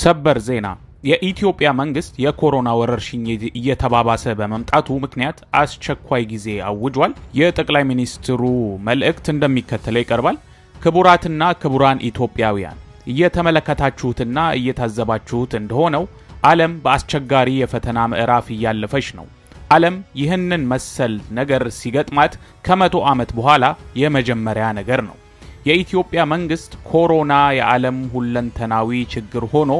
ሰበር ዜና የኢትዮጵያ መንግስት የኮሮና ወረርሽኝ እየተባባሰ በመምጣቱ ምክንያት አስቸኳይ ጊዜ አውጇል። የጠቅላይ ሚኒስትሩ መልእክት እንደሚከተለው ይቀርባል። ክቡራትና ክቡራን ኢትዮጵያውያን እየተመለከታችሁትና እየታዘባችሁት እንደሆነው ዓለም በአስቸጋሪ የፈተና ምዕራፍ እያለፈች ነው። ዓለም ይህንን መሰል ነገር ሲገጥማት ከመቶ ዓመት በኋላ የመጀመሪያ ነገር ነው። የኢትዮጵያ መንግስት ኮሮና የዓለም ሁለንተናዊ ችግር ሆኖ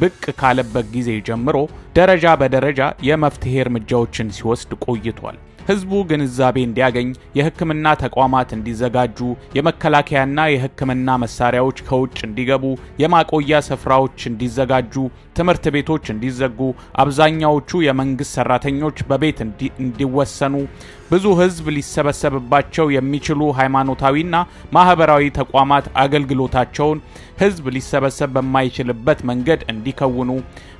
ብቅ ካለበት ጊዜ ጀምሮ ደረጃ በደረጃ የመፍትሄ እርምጃዎችን ሲወስድ ቆይቷል። ህዝቡ ግንዛቤ እንዲያገኝ፣ የሕክምና ተቋማት እንዲዘጋጁ፣ የመከላከያና የሕክምና መሳሪያዎች ከውጭ እንዲገቡ፣ የማቆያ ስፍራዎች እንዲዘጋጁ፣ ትምህርት ቤቶች እንዲዘጉ፣ አብዛኛዎቹ የመንግስት ሰራተኞች በቤት እንዲወሰኑ፣ ብዙ ህዝብ ሊሰበሰብባቸው የሚችሉ ሃይማኖታዊና ማህበራዊ ተቋማት አገልግሎታቸውን ህዝብ ሊሰበሰብ በማይችልበት መንገድ እንዲከውኑ፣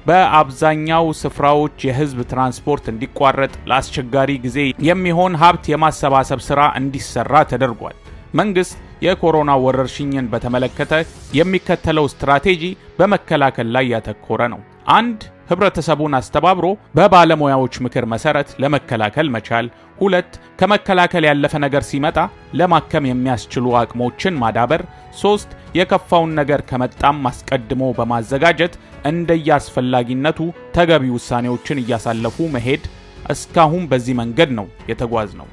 በአብዛኛው ስፍራዎች የህዝብ ትራንስፖርት እንዲቋረጥ፣ ለአስቸጋሪ ጊዜ የሚሆን ሀብት የማሰባሰብ ስራ እንዲሰራ ተደርጓል። መንግስት የኮሮና ወረርሽኝን በተመለከተ የሚከተለው ስትራቴጂ በመከላከል ላይ ያተኮረ ነው። አንድ ህብረተሰቡን አስተባብሮ በባለሙያዎች ምክር መሰረት ለመከላከል መቻል። ሁለት ከመከላከል ያለፈ ነገር ሲመጣ ለማከም የሚያስችሉ አቅሞችን ማዳበር። ሶስት የከፋውን ነገር ከመጣም አስቀድሞ በማዘጋጀት እንደየአስፈላጊነቱ ተገቢ ውሳኔዎችን እያሳለፉ መሄድ። እስካሁን በዚህ መንገድ ነው የተጓዝ ነው።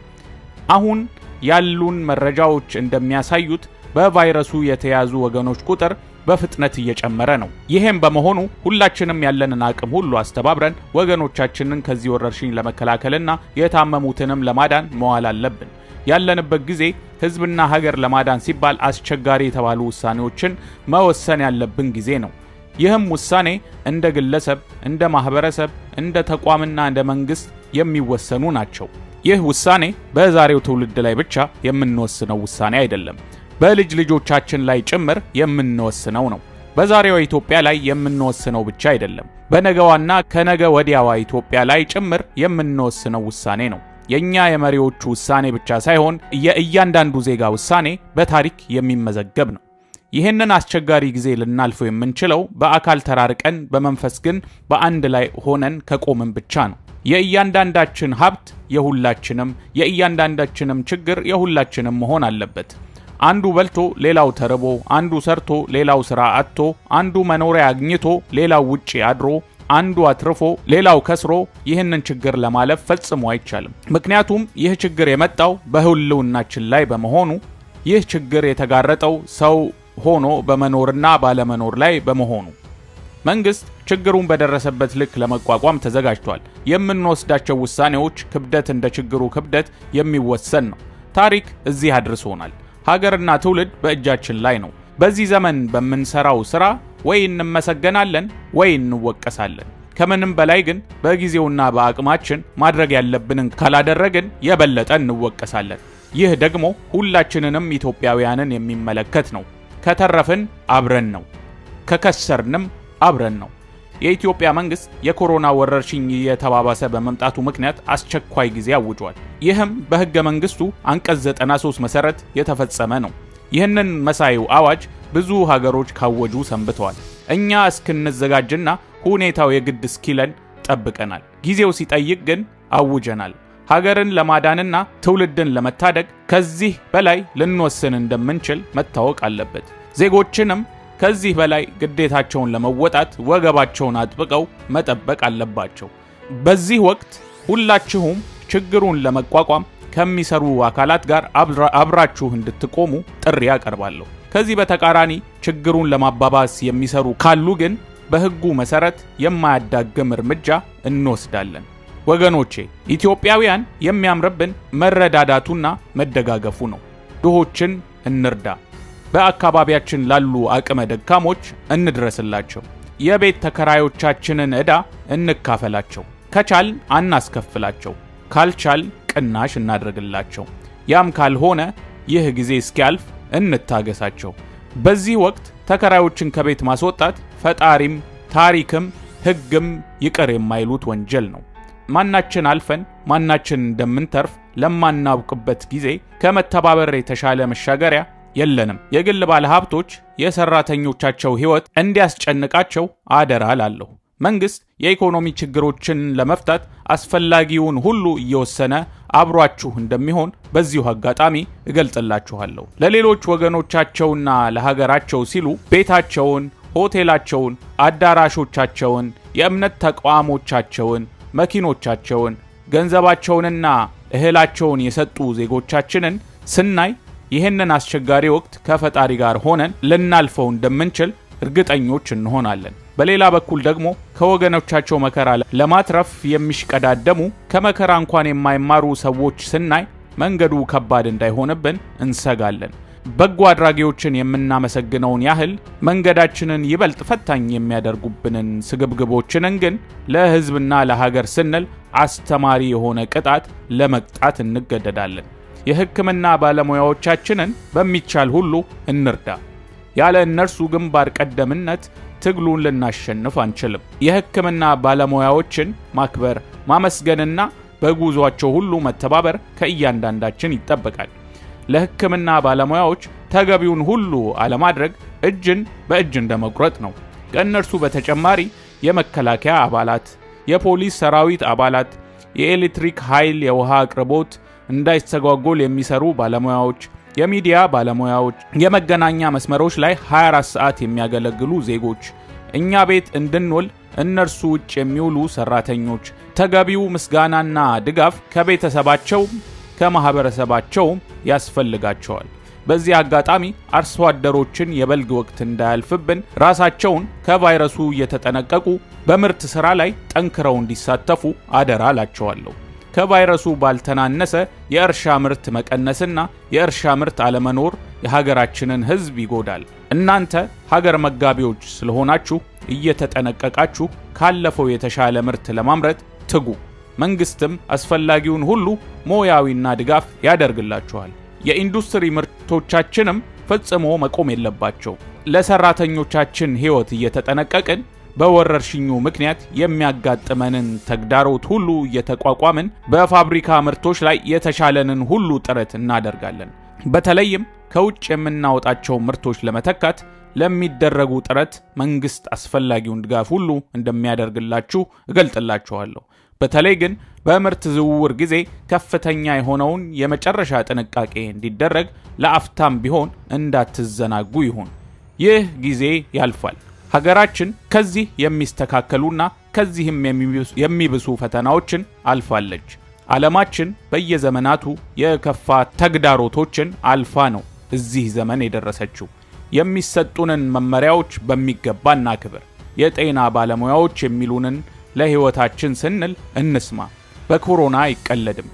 አሁን ያሉን መረጃዎች እንደሚያሳዩት በቫይረሱ የተያዙ ወገኖች ቁጥር በፍጥነት እየጨመረ ነው። ይህም በመሆኑ ሁላችንም ያለንን አቅም ሁሉ አስተባብረን ወገኖቻችንን ከዚህ ወረርሽኝ ለመከላከልና የታመሙትንም ለማዳን መዋል አለብን። ያለንበት ጊዜ ህዝብና ሀገር ለማዳን ሲባል አስቸጋሪ የተባሉ ውሳኔዎችን መወሰን ያለብን ጊዜ ነው። ይህም ውሳኔ እንደ ግለሰብ፣ እንደ ማህበረሰብ፣ እንደ ተቋምና እንደ መንግስት የሚወሰኑ ናቸው። ይህ ውሳኔ በዛሬው ትውልድ ላይ ብቻ የምንወስነው ውሳኔ አይደለም። በልጅ ልጆቻችን ላይ ጭምር የምንወስነው ነው። በዛሬዋ ኢትዮጵያ ላይ የምንወስነው ብቻ አይደለም፣ በነገዋና ከነገ ወዲያዋ ኢትዮጵያ ላይ ጭምር የምንወስነው ውሳኔ ነው። የእኛ የመሪዎቹ ውሳኔ ብቻ ሳይሆን የእያንዳንዱ ዜጋ ውሳኔ በታሪክ የሚመዘገብ ነው። ይህንን አስቸጋሪ ጊዜ ልናልፈው የምንችለው በአካል ተራርቀን፣ በመንፈስ ግን በአንድ ላይ ሆነን ከቆምን ብቻ ነው። የእያንዳንዳችን ሀብት የሁላችንም፣ የእያንዳንዳችንም ችግር የሁላችንም መሆን አለበት። አንዱ በልቶ ሌላው ተርቦ፣ አንዱ ሰርቶ ሌላው ስራ አጥቶ፣ አንዱ መኖሪያ አግኝቶ ሌላው ውጪ አድሮ፣ አንዱ አትርፎ ሌላው ከስሮ ይህንን ችግር ለማለፍ ፈጽሞ አይቻልም። ምክንያቱም ይህ ችግር የመጣው በህልውናችን ላይ በመሆኑ ይህ ችግር የተጋረጠው ሰው ሆኖ በመኖርና ባለመኖር ላይ በመሆኑ መንግስት ችግሩን በደረሰበት ልክ ለመቋቋም ተዘጋጅቷል። የምንወስዳቸው ውሳኔዎች ክብደት እንደ ችግሩ ክብደት የሚወሰን ነው። ታሪክ እዚህ አድርሶናል። ሀገርና ትውልድ በእጃችን ላይ ነው። በዚህ ዘመን በምንሰራው ስራ ወይ እንመሰገናለን ወይ እንወቀሳለን። ከምንም በላይ ግን በጊዜውና በአቅማችን ማድረግ ያለብንን ካላደረግን የበለጠ እንወቀሳለን። ይህ ደግሞ ሁላችንንም ኢትዮጵያውያንን የሚመለከት ነው። ከተረፍን አብረን ነው፣ ከከሰርንም አብረን ነው። የኢትዮጵያ መንግስት የኮሮና ወረርሽኝ እየተባባሰ በመምጣቱ ምክንያት አስቸኳይ ጊዜ አውጇል። ይህም በህገ መንግስቱ አንቀጽ 93 መሰረት የተፈጸመ ነው። ይህንን መሳዩ አዋጅ ብዙ ሀገሮች ካወጁ ሰንብተዋል። እኛ እስክንዘጋጅና ሁኔታው የግድ እስኪለን ጠብቀናል። ጊዜው ሲጠይቅ ግን አውጀናል። ሀገርን ለማዳንና ትውልድን ለመታደግ ከዚህ በላይ ልንወስን እንደምንችል መታወቅ አለበት። ዜጎችንም ከዚህ በላይ ግዴታቸውን ለመወጣት ወገባቸውን አጥብቀው መጠበቅ አለባቸው። በዚህ ወቅት ሁላችሁም ችግሩን ለመቋቋም ከሚሰሩ አካላት ጋር አብራችሁ እንድትቆሙ ጥሪ አቀርባለሁ። ከዚህ በተቃራኒ ችግሩን ለማባባስ የሚሰሩ ካሉ ግን በሕጉ መሰረት የማያዳግም እርምጃ እንወስዳለን። ወገኖቼ ኢትዮጵያውያን የሚያምርብን መረዳዳቱና መደጋገፉ ነው። ድሆችን እንርዳ። በአካባቢያችን ላሉ አቅመ ደካሞች እንድረስላቸው። የቤት ተከራዮቻችንን ዕዳ እንካፈላቸው። ከቻል አናስከፍላቸው፣ ካልቻል ቅናሽ እናድርግላቸው። ያም ካልሆነ ይህ ጊዜ እስኪያልፍ እንታገሳቸው። በዚህ ወቅት ተከራዮችን ከቤት ማስወጣት ፈጣሪም ታሪክም ሕግም ይቅር የማይሉት ወንጀል ነው። ማናችን አልፈን ማናችን እንደምንተርፍ ለማናውቅበት ጊዜ ከመተባበር የተሻለ መሻገሪያ የለንም። የግል ባለሀብቶች የሰራተኞቻቸው ሕይወት እንዲያስጨንቃቸው አደራ ላለሁ። መንግስት የኢኮኖሚ ችግሮችን ለመፍታት አስፈላጊውን ሁሉ እየወሰነ አብሯችሁ እንደሚሆን በዚሁ አጋጣሚ እገልጽላችኋለሁ። ለሌሎች ወገኖቻቸውና ለሀገራቸው ሲሉ ቤታቸውን፣ ሆቴላቸውን፣ አዳራሾቻቸውን፣ የእምነት ተቋሞቻቸውን፣ መኪኖቻቸውን፣ ገንዘባቸውንና እህላቸውን የሰጡ ዜጎቻችንን ስናይ ይህንን አስቸጋሪ ወቅት ከፈጣሪ ጋር ሆነን ልናልፈው እንደምንችል እርግጠኞች እንሆናለን። በሌላ በኩል ደግሞ ከወገኖቻቸው መከራ ለማትረፍ የሚሽቀዳደሙ ከመከራ እንኳን የማይማሩ ሰዎች ስናይ መንገዱ ከባድ እንዳይሆንብን እንሰጋለን። በጎ አድራጊዎችን የምናመሰግነውን ያህል መንገዳችንን ይበልጥ ፈታኝ የሚያደርጉብንን ስግብግቦችንን ግን ለሕዝብና ለሀገር ስንል አስተማሪ የሆነ ቅጣት ለመቅጣት እንገደዳለን። የሕክምና ባለሙያዎቻችንን በሚቻል ሁሉ እንርዳ። ያለ እነርሱ ግንባር ቀደምነት ትግሉን ልናሸንፍ አንችልም። የሕክምና ባለሙያዎችን ማክበር፣ ማመስገንና በጉዟቸው ሁሉ መተባበር ከእያንዳንዳችን ይጠበቃል። ለሕክምና ባለሙያዎች ተገቢውን ሁሉ አለማድረግ እጅን በእጅ እንደ መቁረጥ ነው። ከእነርሱ በተጨማሪ የመከላከያ አባላት፣ የፖሊስ ሰራዊት አባላት፣ የኤሌክትሪክ ኃይል፣ የውሃ አቅርቦት እንዳይስተጓጎል የሚሰሩ ባለሙያዎች የሚዲያ ባለሙያዎች፣ የመገናኛ መስመሮች ላይ 24 ሰዓት የሚያገለግሉ ዜጎች፣ እኛ ቤት እንድንውል እነርሱ ውጭ የሚውሉ ሰራተኞች ተገቢው ምስጋናና ድጋፍ ከቤተሰባቸው ከማህበረሰባቸውም ያስፈልጋቸዋል። በዚህ አጋጣሚ አርሶ አደሮችን የበልግ ወቅት እንዳያልፍብን ራሳቸውን ከቫይረሱ እየተጠነቀቁ በምርት ሥራ ላይ ጠንክረው እንዲሳተፉ አደራ እላቸዋለሁ። ከቫይረሱ ባልተናነሰ የእርሻ ምርት መቀነስና የእርሻ ምርት አለመኖር የሀገራችንን ሕዝብ ይጎዳል። እናንተ ሀገር መጋቢዎች ስለሆናችሁ እየተጠነቀቃችሁ ካለፈው የተሻለ ምርት ለማምረት ትጉ። መንግስትም አስፈላጊውን ሁሉ ሞያዊና ድጋፍ ያደርግላችኋል። የኢንዱስትሪ ምርቶቻችንም ፈጽሞ መቆም የለባቸው። ለሰራተኞቻችን ሕይወት እየተጠነቀቅን በወረርሽኙ ምክንያት የሚያጋጥመንን ተግዳሮት ሁሉ እየተቋቋምን በፋብሪካ ምርቶች ላይ የተሻለንን ሁሉ ጥረት እናደርጋለን። በተለይም ከውጭ የምናወጣቸው ምርቶች ለመተካት ለሚደረጉ ጥረት መንግስት አስፈላጊውን ድጋፍ ሁሉ እንደሚያደርግላችሁ እገልጥላችኋለሁ። በተለይ ግን በምርት ዝውውር ጊዜ ከፍተኛ የሆነውን የመጨረሻ ጥንቃቄ እንዲደረግ ለአፍታም ቢሆን እንዳትዘናጉ ይሁን። ይህ ጊዜ ያልፋል። ሀገራችን ከዚህ የሚስተካከሉና ከዚህም የሚብሱ ፈተናዎችን አልፋለች። ዓለማችን በየዘመናቱ የከፋ ተግዳሮቶችን አልፋ ነው እዚህ ዘመን የደረሰችው። የሚሰጡንን መመሪያዎች በሚገባ እናክብር። የጤና ባለሙያዎች የሚሉንን ለሕይወታችን ስንል እንስማ። በኮሮና አይቀለድም።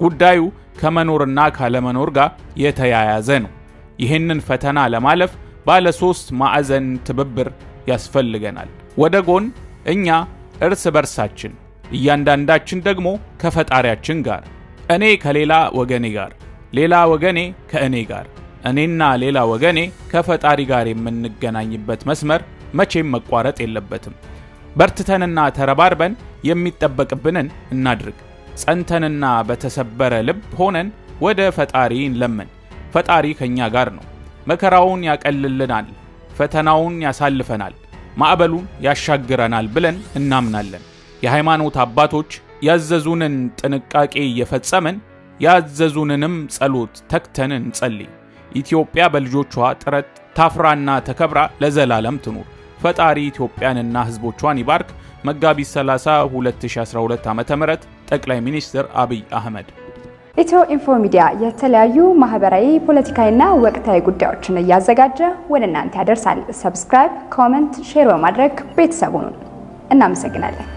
ጉዳዩ ከመኖርና ካለመኖር ጋር የተያያዘ ነው። ይህንን ፈተና ለማለፍ ባለ ሶስት ማዕዘን ትብብር ያስፈልገናል። ወደ ጎን እኛ እርስ በርሳችን፣ እያንዳንዳችን ደግሞ ከፈጣሪያችን ጋር፣ እኔ ከሌላ ወገኔ ጋር፣ ሌላ ወገኔ ከእኔ ጋር፣ እኔና ሌላ ወገኔ ከፈጣሪ ጋር የምንገናኝበት መስመር መቼም መቋረጥ የለበትም። በርትተንና ተረባርበን የሚጠበቅብንን እናድርግ። ጸንተንና በተሰበረ ልብ ሆነን ወደ ፈጣሪ እንለምን። ፈጣሪ ከእኛ ጋር ነው። መከራውን ያቀልልናል፣ ፈተናውን ያሳልፈናል፣ ማዕበሉን ያሻግረናል ብለን እናምናለን። የሃይማኖት አባቶች ያዘዙንን ጥንቃቄ እየፈጸምን ያዘዙንንም ጸሎት ተግተን እንጸልይ። ኢትዮጵያ በልጆቿ ጥረት ታፍራና ተከብራ ለዘላለም ትኑር። ፈጣሪ ኢትዮጵያንና ሕዝቦቿን ይባርክ። መጋቢት 30 2012 ዓ.ም ጠቅላይ ሚኒስትር አብይ አህመድ። ኢትዮ ኢንፎ ሚዲያ የተለያዩ ማህበራዊ፣ ፖለቲካዊና ወቅታዊ ጉዳዮችን እያዘጋጀ ወደ እናንተ ያደርሳል። subscribe፣ comment፣ share በማድረግ ቤተሰቡን እናመሰግናለን።